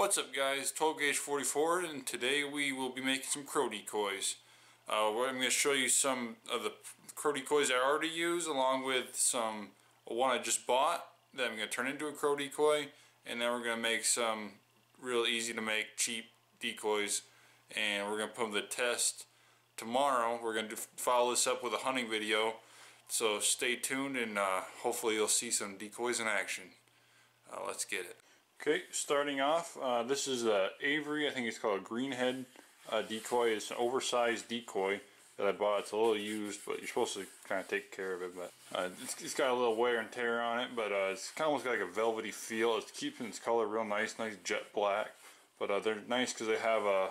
What's up guys, 12 gauge 44 and today we will be making some crow decoys. Uh, I'm going to show you some of the crow decoys I already use along with some one I just bought that I'm going to turn into a crow decoy and then we're going to make some real easy to make cheap decoys and we're going to put them to the test tomorrow. We're going to follow this up with a hunting video so stay tuned and uh, hopefully you'll see some decoys in action. Uh, let's get it. Okay, starting off, uh, this is a Avery, I think it's called a greenhead uh, decoy. It's an oversized decoy that I bought. It's a little used, but you're supposed to kind of take care of it. But uh, it's, it's got a little wear and tear on it, but uh, it's kind of almost got like a velvety feel. It's keeping its color real nice, nice jet black. But uh, they're nice because they have a,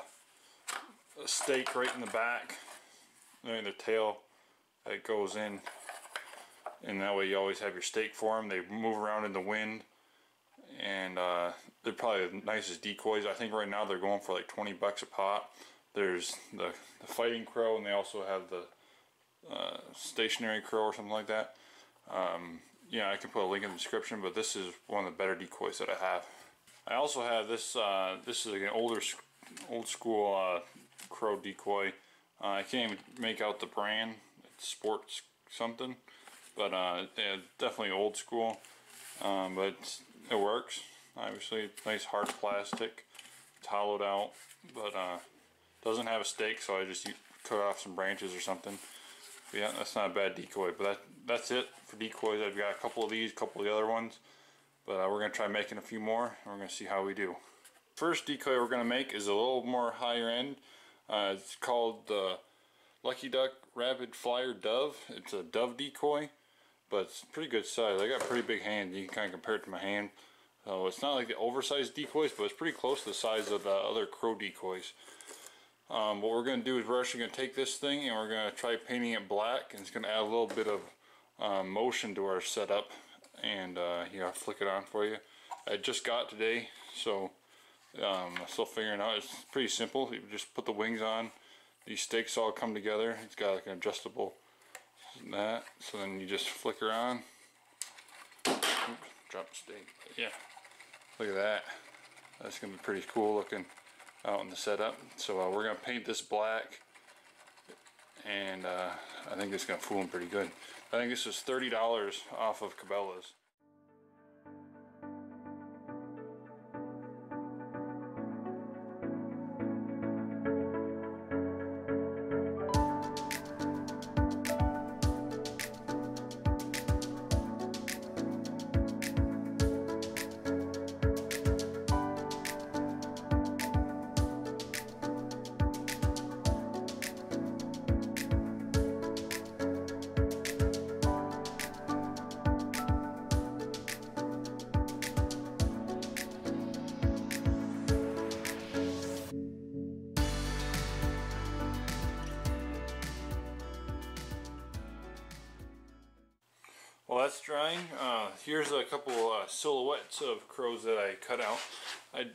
a stake right in the back, in the tail that goes in. And that way you always have your stake for them. They move around in the wind and uh, they're probably the nicest decoys. I think right now they're going for like 20 bucks a pop. There's the, the fighting crow and they also have the uh, stationary crow or something like that. Um, yeah, I can put a link in the description, but this is one of the better decoys that I have. I also have this, uh, this is an older, old school uh, crow decoy. Uh, I can't even make out the brand, it's sports something, but uh, yeah, definitely old school. Um, but it works. Obviously, nice hard plastic. It's hollowed out, but uh, doesn't have a stake, so I just cut off some branches or something. But yeah, that's not a bad decoy. But that that's it for decoys. I've got a couple of these, a couple of the other ones. But uh, we're going to try making a few more, and we're going to see how we do. First decoy we're going to make is a little more higher end. Uh, it's called the Lucky Duck Rapid Flyer Dove. It's a dove decoy but it's pretty good size. I got pretty big hands. You can kind of compare it to my hand. So it's not like the oversized decoys, but it's pretty close to the size of the other crow decoys. Um, what we're going to do is we're actually going to take this thing and we're going to try painting it black and it's going to add a little bit of um, motion to our setup and uh, here I'll flick it on for you. I just got today so um, I'm still figuring out. It's pretty simple. You just put the wings on. These stakes all come together. It's got like an adjustable that. So then you just flicker on. Oops, drop stake. Yeah. Look at that. That's to be pretty cool looking out in the setup. So uh, we're to paint this black. And uh, I think it's to fool them pretty good. I think this is $30 off of Cabela's. That's drying. Uh, here's a couple uh, silhouettes of crows that I cut out. I,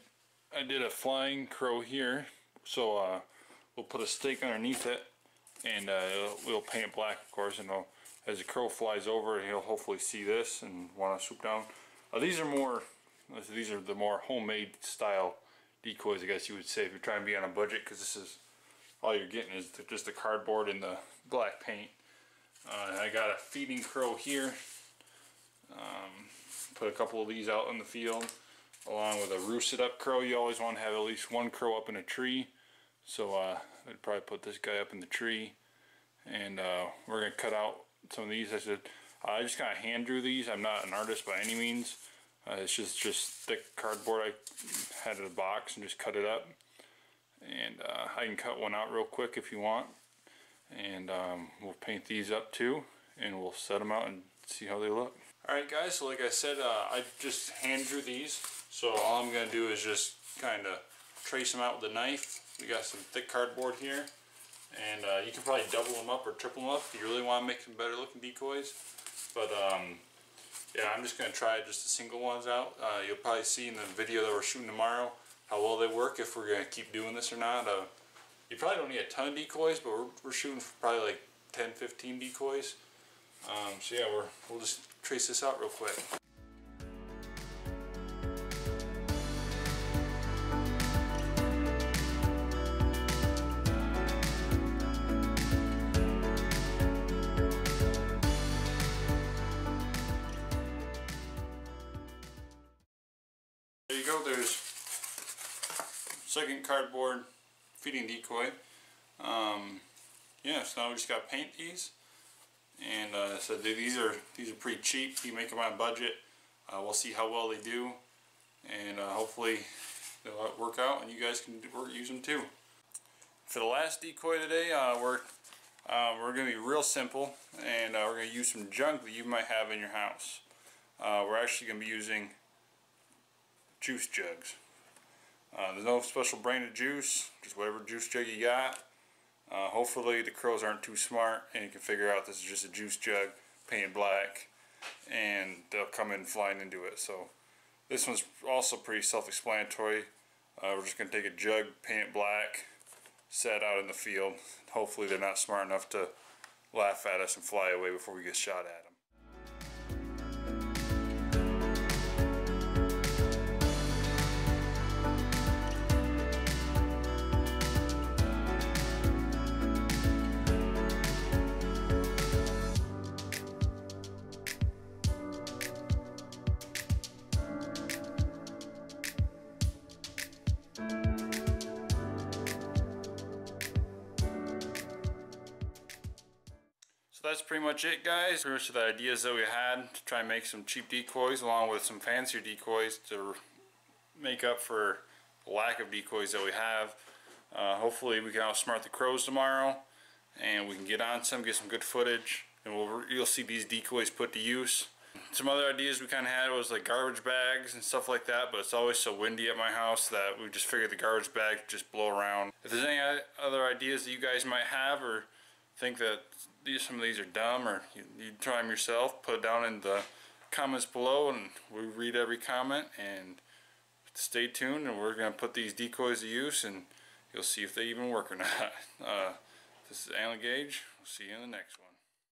I did a flying crow here, so uh, we'll put a stake underneath it, and uh, we'll paint it black, of course, and as the crow flies over, he'll hopefully see this and want to swoop down. Uh, these are more, these are the more homemade style decoys, I guess you would say, if you're trying to be on a budget, because this is, all you're getting is just the cardboard and the black paint. Uh, I got a feeding crow here. Put a couple of these out in the field along with a roosted up crow. You always want to have at least one crow up in a tree. So uh, I'd probably put this guy up in the tree. And uh, we're going to cut out some of these. I said I just kind of hand drew these. I'm not an artist by any means. Uh, it's just, just thick cardboard I had in a box and just cut it up. And uh, I can cut one out real quick if you want and um, we'll paint these up too and we'll set them out and see how they look. Alright guys, so like I said, uh, I just hand drew these. So all I'm going to do is just kind of trace them out with a knife. We got some thick cardboard here. And uh, you can probably double them up or triple them up if you really want to make some better looking decoys. But um, yeah, I'm just going to try just the single ones out. Uh, you'll probably see in the video that we're shooting tomorrow how well they work if we're going to keep doing this or not. Uh, you probably don't need a ton of decoys, but we're, we're shooting for probably like 10, 15 decoys. Um, so yeah, we're, we'll just trace this out real quick. There you go, there's second cardboard feeding decoy. Um, yeah, so now we just got paint these. And uh, so these are these are pretty cheap. You make them on budget. Uh, we'll see how well they do, and uh, hopefully they'll work out, and you guys can use them too. For the last decoy today, uh, we're uh, we're going to be real simple, and uh, we're going to use some junk that you might have in your house. Uh, we're actually going to be using juice jugs. There's no special brand of juice, just whatever juice jug you got. Uh, hopefully the crows aren't too smart and you can figure out this is just a juice jug painted black and they'll come in flying into it. So this one's also pretty self-explanatory. Uh, we're just going to take a jug, paint it black, set out in the field. Hopefully they're not smart enough to laugh at us and fly away before we get shot at that's pretty much it guys. Pretty much the ideas that we had to try and make some cheap decoys along with some fancier decoys to make up for the lack of decoys that we have. Uh, hopefully we can outsmart the crows tomorrow and we can get on some, get some good footage and we'll, you'll see these decoys put to use. Some other ideas we kind of had was like garbage bags and stuff like that, but it's always so windy at my house that we just figured the garbage bag just blow around. If there's any other ideas that you guys might have or think that these, some of these are dumb or you, you try them yourself, put it down in the comments below and we read every comment and stay tuned and we're going to put these decoys to use and you'll see if they even work or not. Uh, this is Alan Gage. We'll see you in the next one.